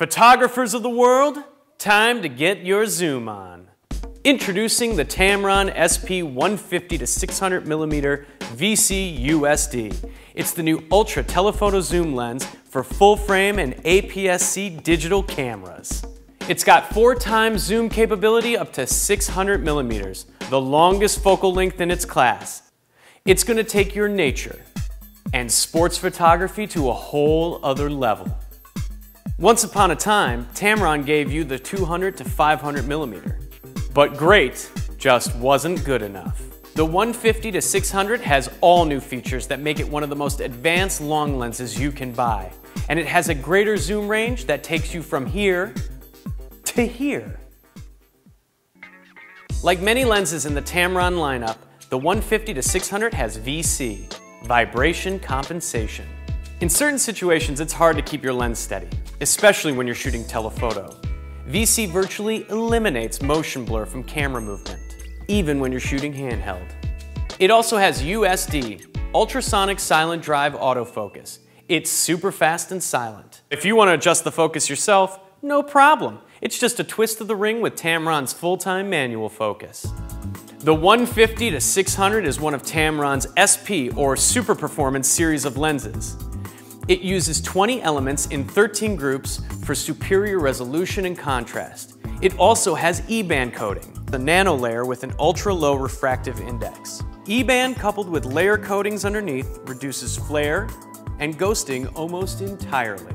Photographers of the world, time to get your zoom on. Introducing the Tamron SP 150 to 600 millimeter VC USD. It's the new ultra telephoto zoom lens for full frame and APS-C digital cameras. It's got four times zoom capability up to 600 millimeters, the longest focal length in its class. It's gonna take your nature and sports photography to a whole other level. Once upon a time, Tamron gave you the 200 to 500 millimeter. But great just wasn't good enough. The 150 to 600 has all new features that make it one of the most advanced long lenses you can buy. And it has a greater zoom range that takes you from here to here. Like many lenses in the Tamron lineup, the 150 to 600 has VC, vibration compensation. In certain situations, it's hard to keep your lens steady, especially when you're shooting telephoto. VC virtually eliminates motion blur from camera movement, even when you're shooting handheld. It also has USD, ultrasonic silent drive autofocus. It's super fast and silent. If you want to adjust the focus yourself, no problem. It's just a twist of the ring with Tamron's full-time manual focus. The 150 to 600 is one of Tamron's SP or Super Performance series of lenses. It uses 20 elements in 13 groups for superior resolution and contrast. It also has E-band coating, the nano layer with an ultra-low refractive index. E-band coupled with layer coatings underneath reduces flare and ghosting almost entirely.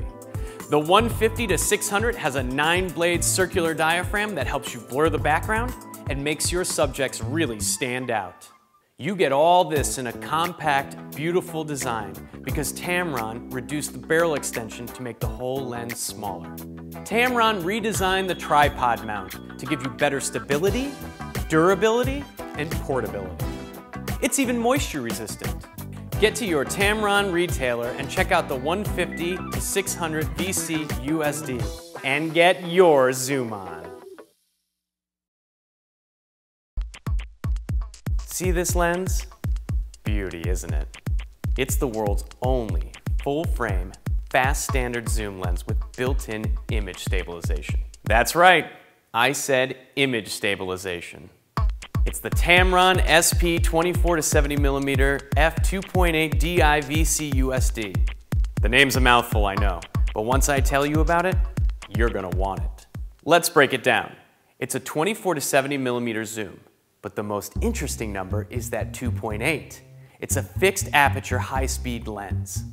The 150 to 600 has a 9-blade circular diaphragm that helps you blur the background and makes your subjects really stand out. You get all this in a compact, beautiful design because Tamron reduced the barrel extension to make the whole lens smaller. Tamron redesigned the tripod mount to give you better stability, durability, and portability. It's even moisture resistant. Get to your Tamron retailer and check out the 150 to 600 VC USD and get your zoom on. See this lens? Beauty, isn't it? It's the world's only full-frame, fast standard zoom lens with built-in image stabilization. That's right, I said image stabilization. It's the Tamron SP 24 to 70 millimeter f2.8 DIVC USD. The name's a mouthful, I know, but once I tell you about it, you're gonna want it. Let's break it down. It's a 24 to 70 millimeter zoom. But the most interesting number is that 2.8. It's a fixed aperture high-speed lens.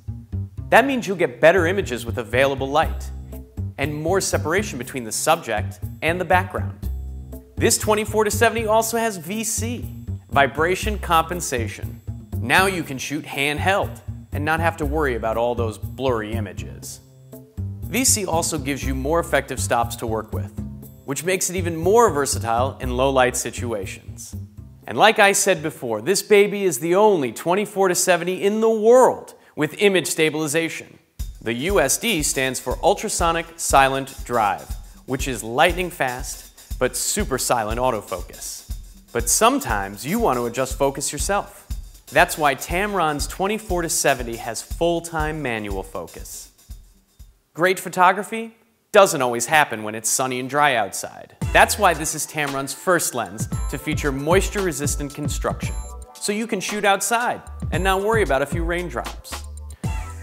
That means you'll get better images with available light and more separation between the subject and the background. This 24 to 70 also has VC, vibration compensation. Now you can shoot handheld and not have to worry about all those blurry images. VC also gives you more effective stops to work with which makes it even more versatile in low light situations. And like I said before, this baby is the only 24 to 70 in the world with image stabilization. The USD stands for ultrasonic silent drive, which is lightning fast but super silent autofocus. But sometimes you want to adjust focus yourself. That's why Tamron's 24 to 70 has full-time manual focus. Great photography? Doesn't always happen when it's sunny and dry outside. That's why this is Tamron's first lens to feature moisture-resistant construction, so you can shoot outside and not worry about a few raindrops.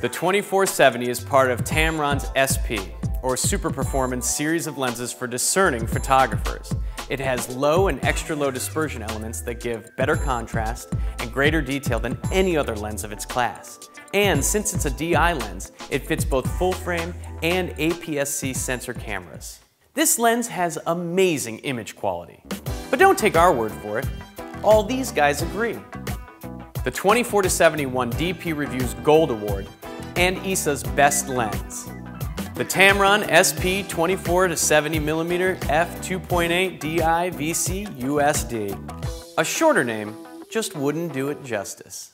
The 2470 is part of Tamron's SP, or Super Performance series of lenses for discerning photographers. It has low and extra low dispersion elements that give better contrast and greater detail than any other lens of its class. And since it's a DI lens, it fits both full frame and APS-C sensor cameras. This lens has amazing image quality. But don't take our word for it. All these guys agree. The 24 to 71 DPReview's Gold Award and EISA's Best Lens. The Tamron SP 24 to 70 mm f2.8 DI VC USD. A shorter name just wouldn't do it justice.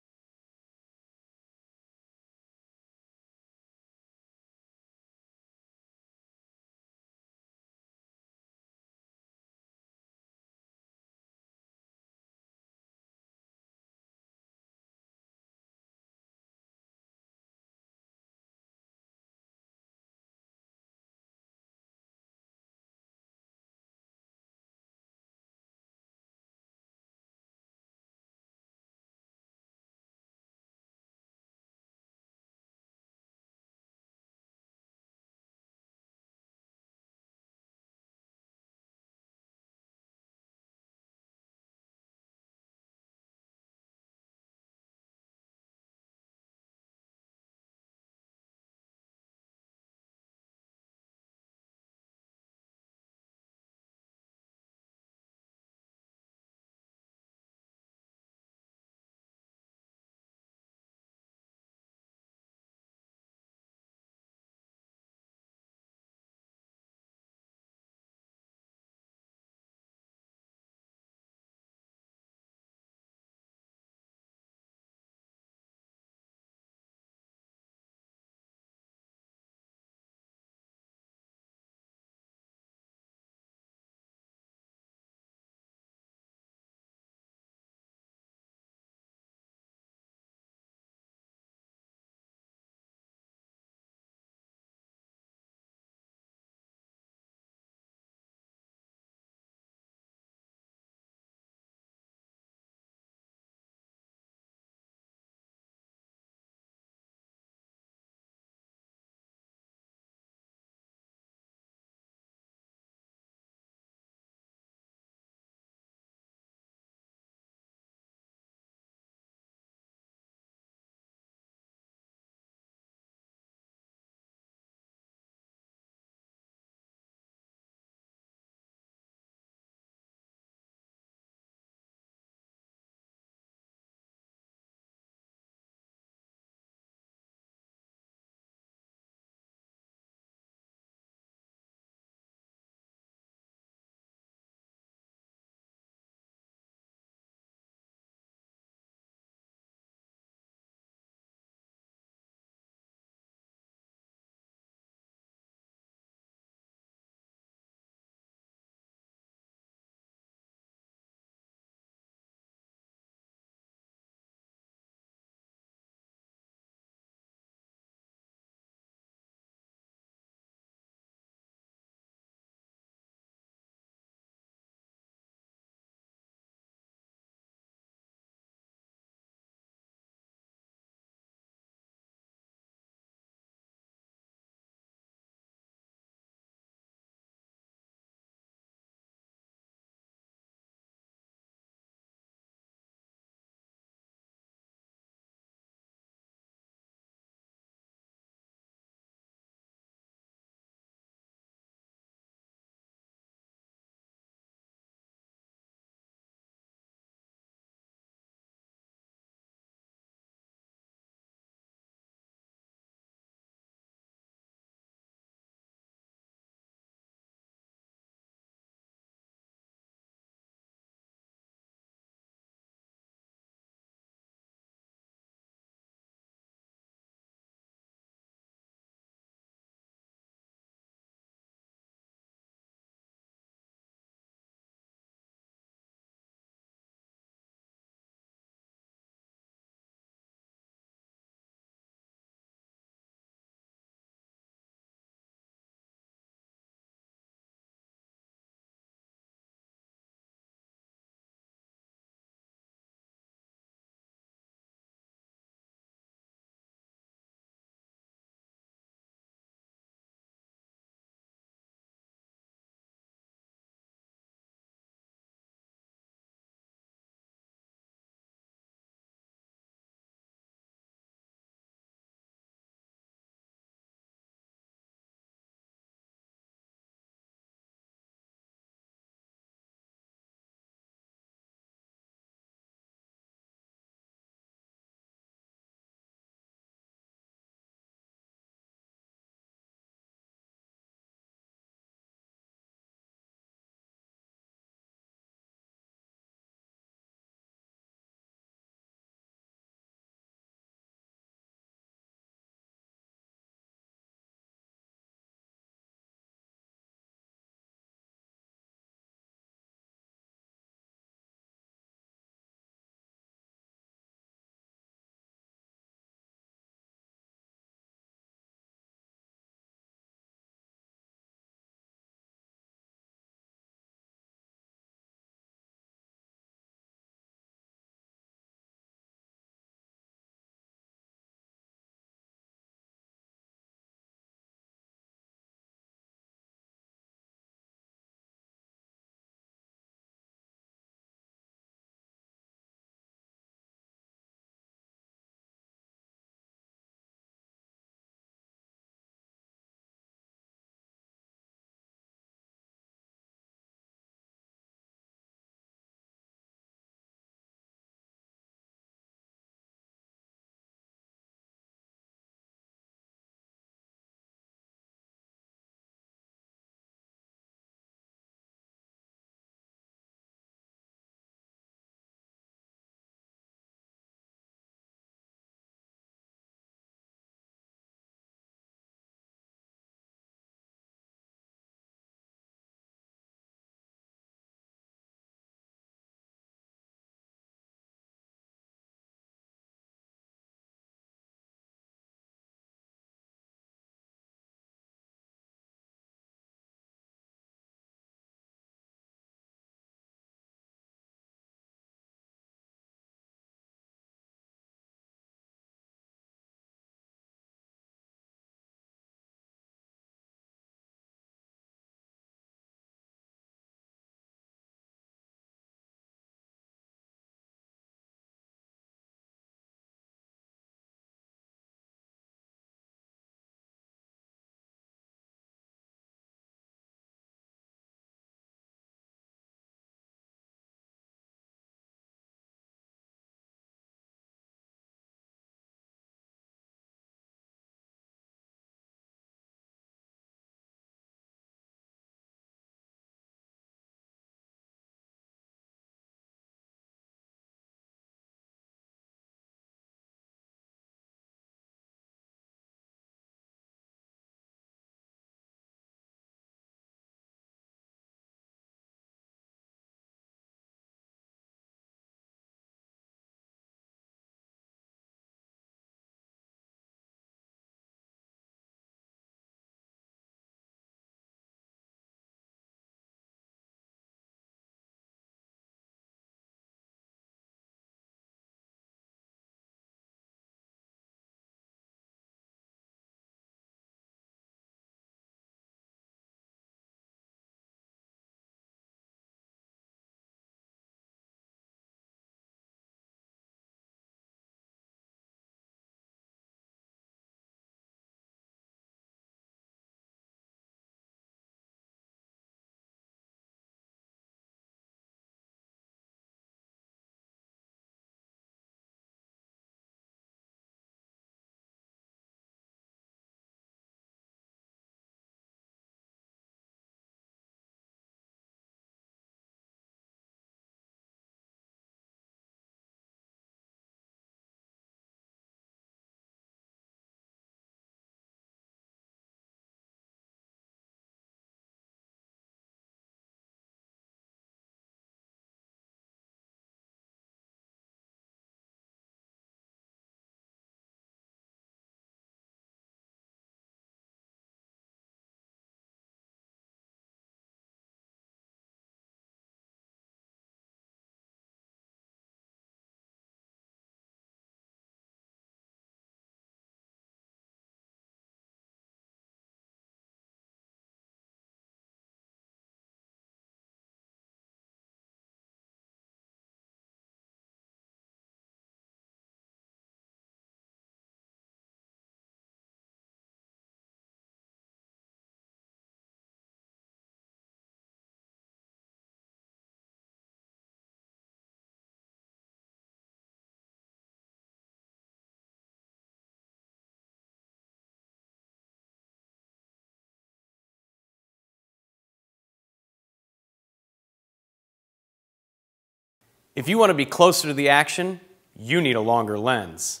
If you want to be closer to the action, you need a longer lens.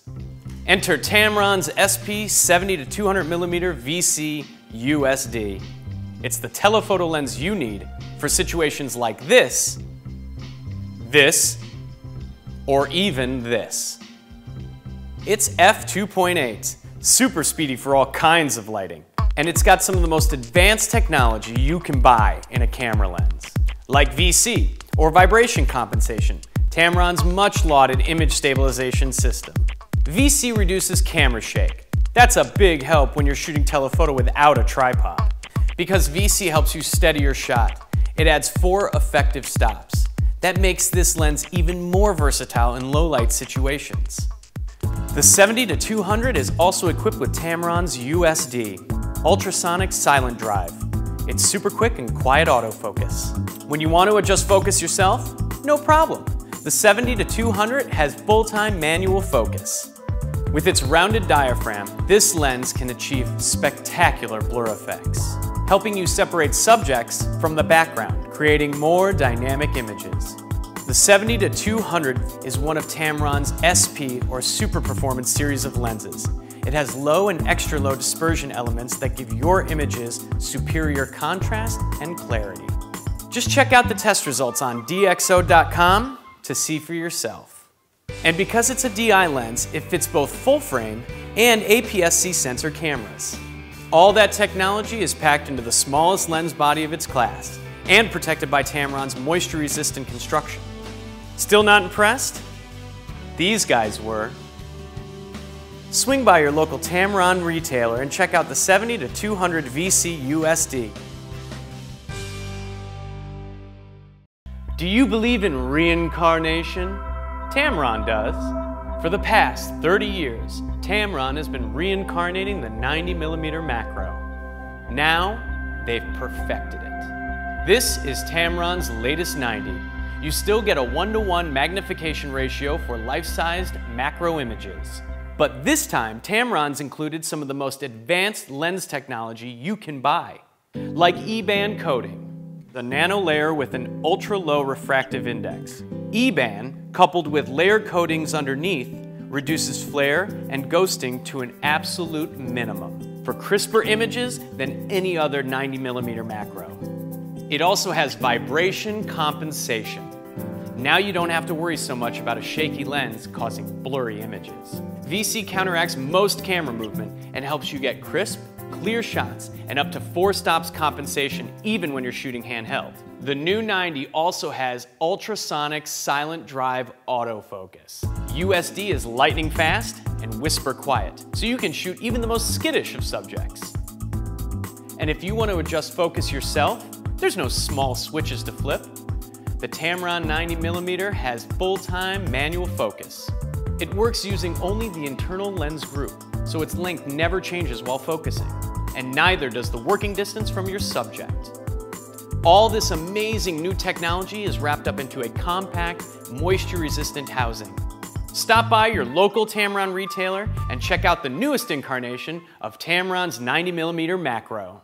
Enter Tamron's SP 70 to 200 millimeter VC USD. It's the telephoto lens you need for situations like this, this, or even this. It's f2.8, super speedy for all kinds of lighting, and it's got some of the most advanced technology you can buy in a camera lens, like VC, or vibration compensation, Tamron's much lauded image stabilization system. VC reduces camera shake. That's a big help when you're shooting telephoto without a tripod. Because VC helps you steady your shot, it adds four effective stops. That makes this lens even more versatile in low light situations. The 70 to 200 is also equipped with Tamron's USD, ultrasonic silent drive. It's super quick and quiet autofocus. When you want to adjust focus yourself, no problem. The 70 to 200 has full-time manual focus. With its rounded diaphragm, this lens can achieve spectacular blur effects, helping you separate subjects from the background, creating more dynamic images. The 70 to 200 is one of Tamron's SP or Super Performance series of lenses. It has low and extra low dispersion elements that give your images superior contrast and clarity. Just check out the test results on dxo.com to see for yourself. And because it's a DI lens, it fits both full frame and APS-C sensor cameras. All that technology is packed into the smallest lens body of its class and protected by Tamron's moisture-resistant construction. Still not impressed? These guys were. Swing by your local Tamron retailer and check out the 70 to 200 VC USD. Do you believe in reincarnation? Tamron does. For the past 30 years, Tamron has been reincarnating the 90mm macro. Now, they've perfected it. This is Tamron's latest 90. You still get a one-to-one -one magnification ratio for life-sized macro images. But this time, Tamron's included some of the most advanced lens technology you can buy, like E-band coating, the nano layer with an ultra-low refractive index. E-band, coupled with layer coatings underneath, reduces flare and ghosting to an absolute minimum for crisper images than any other 90mm macro. It also has vibration compensation. Now you don't have to worry so much about a shaky lens causing blurry images. VC counteracts most camera movement and helps you get crisp, clear shots, and up to four stops compensation even when you're shooting handheld. The new 90 also has ultrasonic silent drive autofocus. USD is lightning fast and whisper quiet, so you can shoot even the most skittish of subjects. And if you want to adjust focus yourself, there's no small switches to flip. The Tamron 90mm has full-time manual focus. It works using only the internal lens group, so its length never changes while focusing, and neither does the working distance from your subject. All this amazing new technology is wrapped up into a compact, moisture-resistant housing. Stop by your local Tamron retailer and check out the newest incarnation of Tamron's 90mm macro.